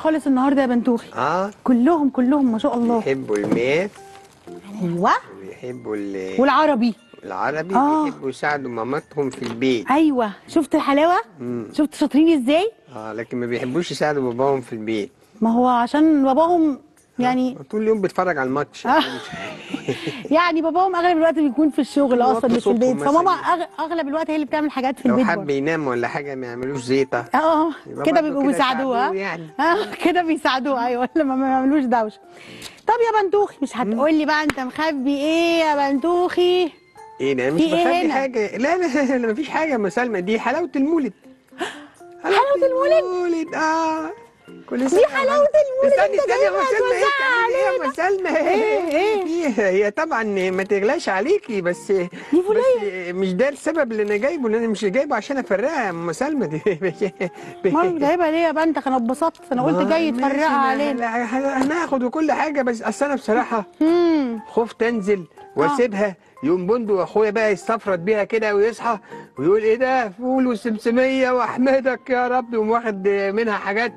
خالص النهارده يا بنتوخي. آه. كلهم كلهم ما شاء الله. بيحبوا الماث أيوه. وبيحبوا ال- والعربي. العربي آه. بيحبوا يساعدوا مامتهم في البيت. أيوه. شفت الحلاوة؟ مم. شفت شاطرين إزاي؟ آه لكن ما بيحبوش يساعدوا باباهم في البيت. ما هو عشان باباهم يعني طول اليوم بيتفرج على الماتش. آه. يعني باباهم أغلب الوقت بيكون في الشغل أصلا مش في البيت. فماما أغلب الوقت هي اللي بتعمل حاجات في لو البيت حب برضه. ينام ولا حاجة ما يعملوش زيطة. آه. كده بيبقوا بيساعدوها. ساعدوه يعني. آه. كده بيساعدوها. أيوه. لما ما يعملوش دوشة. طب يا بنتوخي مش هتقول لي بقى أنت مخبي إيه يا بنتوخي إيه ده؟ مش في إيه؟ حاجة. لا لا لا مفيش حاجة يا أم سلمى. دي حلاوة المولد. حلاوة المولد؟ المولد آه. كل دي سنة حلاوة وأنت- المولد استني استني يا سلمى إيه إيه يا ام سلمى إيه، إيه؟ إيه؟ هي طبعا ما تغلاش عليكي بس دي بس. مش ده السبب اللي أنا جايبه ان أنا مش جايبه عشان أفرقها يا أم سلمى. دي امال جايبها ليه يا بنتك؟ أنا اتبسطت. أنا قلت جاي ماشي، تفرقها علينا. هناخد وكل حاجة بس أصل أنا بصراحة خفت أنزل وأسيبها. يوم بندق وأخويا بقى يستفرد بيها كده ويصحى ويقول إيه ده؟ فول وسمسمية وأحمدك يا رب. يقوم واخد منها حاجات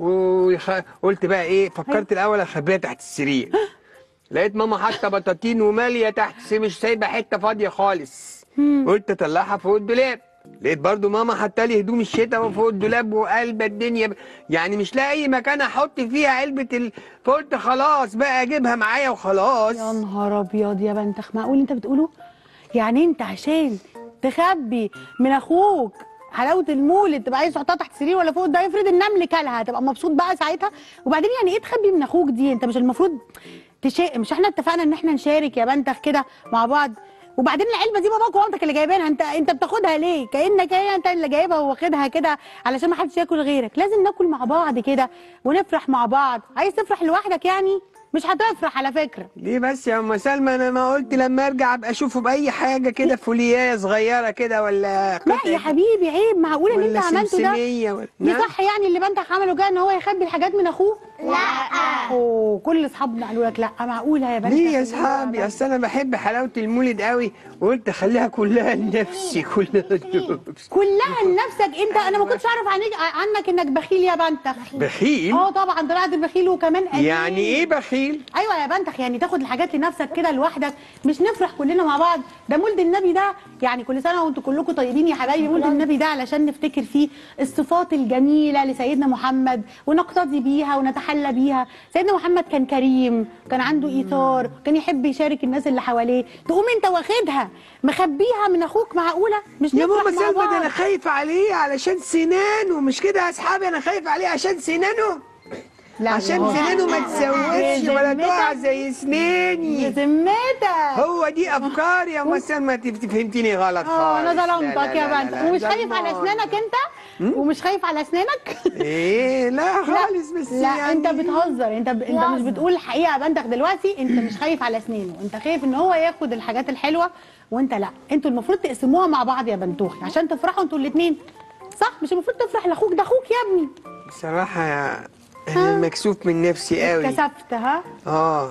وقلت بقى إيه فكرت الأول اخبيها تحت السرير. لقيت ماما حاطة بطاطين وماليه تحت السرير مش سايبة حتة فاضية خالص. قلت أطلعها فوق الدولاب. لقيت برضو ماما حاطة لي هدوم الشتاء فوق الدولاب وقلب الدنيا. ب... يعني مش لاقي أي مكان أحط فيها علبة ال... فقلت خلاص بقى أجيبها معايا وخلاص. يا نهار أبيض يا بنتخ معقول أنت بتقوله. يعني أنت عشان تخبي من أخوك حلاوه المولد تبقى عايز تحطها تحت السرير ولا فوق ده افرض النمل كلها هتبقى مبسوط بقى ساعتها. وبعدين يعني إيه تخبي من أخوك دي؟ انت مش المفروض تشا... مش إحنا اتفقنا ان إحنا نشارك يا بنتخ كده مع بعض. وبعدين العلبة دي باباك ومامتك اللي جايبينها انت انت بتاخدها ليه؟ كأنك هي انت اللي جايبها واخدها كده علشان ما حدش ياكل غيرك. لازم ناكل مع بعض كده ونفرح مع بعض. عايز تفرح لوحدك يعني؟ مش هتفرح على فكرة. ليه بس يا أم سلمى؟ أنا ما قلت لما أرجع أبقى أشوفه بأي حاجة كده فوليايه صغيرة كده ولا لا يا حبيبي عيب. معقول ان أنت عملته ده؟ ولا دي نعم؟ صح يعني اللي بنتك عمله كده إن هو يخبي الحاجات من أخوه؟ لا. اوه كل اصحابنا قالوا لك لا معقولة يا بنتك ليه يا اصحابي أصل أنا بحب حلاوة المولد قوي وقلت أخليها كلها لنفسي كلها لنفسي. كلها لنفسك؟ أنت أنا ما كنتش أعرف عنك عنك إنك بخيل يا بنتك. بخيل. آه طبعا طلعت بخيل وكمان قليل يعني إيه بخيل؟ أيوه يا بنتك يعني تاخد الحاجات لنفسك كده لوحدك. مش نفرح كلنا مع بعض. ده مولد النبي ده. يعني كل سنة وأنتم كلكم طيبين يا حبايبي مولد النبي ده علشان نفتكر فيه الصفات الجميلة لسيدنا محمد ونقتدي بيها ونتحلى بيها. سيدنا محمد كان كريم كان عنده إيثار كان يحب يشارك الناس اللي حواليه. تقوم انت واخدها مخبيها من أخوك معقولة؟ مش يا ماما سلمى ده أنا خايف عليه علشان سنانه مش كده يا أصحابي؟ أنا خايف عليه عشان سنانه؟ لا عشان. سنانه ما تسودش ولا؟ تقع زي سناني. بذمتك هو دي أفكار يا ام سلمى انت فهمتيني غلط خالص آه أنا ظلمتك يا بنت. ومش خايف على. اسنانك أنت؟ ومش خايف على اسنانك إيه لا خالص بس لا يعني أنت بتهزر. أنت ب... أنت مش بتقول الحقيقة يا بنتك دلوقتي. أنت مش خايف على اسنانه أنت خايف إن هو ياخد الحاجات الحلوة وأنت لا. أنتوا المفروض تقسموها مع بعض يا بنتوخي عشان تفرحوا أنتوا الاثنين صح؟ مش المفروض تفرح لأخوك ده أخوك يا ابني. بصراحة أنا مكسوف من نفسي قوي. كسفت ها؟ آه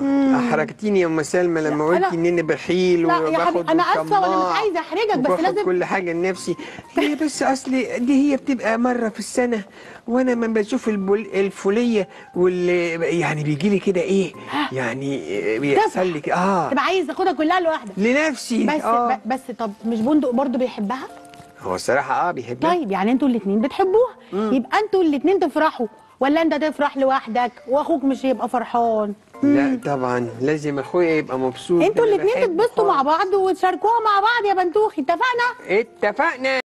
أحرجتيني يا أم سلمى لما لا، قلت لا. ان أنا بخيل يا وباخد أنا آسفة وأنا مش وطماع عايزة أحرجك، بس لازم- كل حاجة لنفسي. هي بس أصل دي هي بتبقى مرة في السنة وأنا لما بشوف البول الفولية واللي يعني بيجي لي كده إيه يعني بيحصل لي آه. تبقى عايز تاخدها كلها لوحدك. لنفسي بس ب... بس طب مش بندق برضه بيحبها؟ هو الصراحة آه بيحبها. طيب يعني أنتوا الاثنين بتحبوها. يبقى أنتوا الاثنين تفرحوا. ولا انت تفرح لوحدك واخوك مش هيبقى فرحان؟ لا طبعا. لازم أخويا يبقى مبسوط. أنتوا الاثنين تتبسطوا مع. بعض وتشاركوها مع بعض يا بنتوخي. اتفقنا؟ اتفقنا.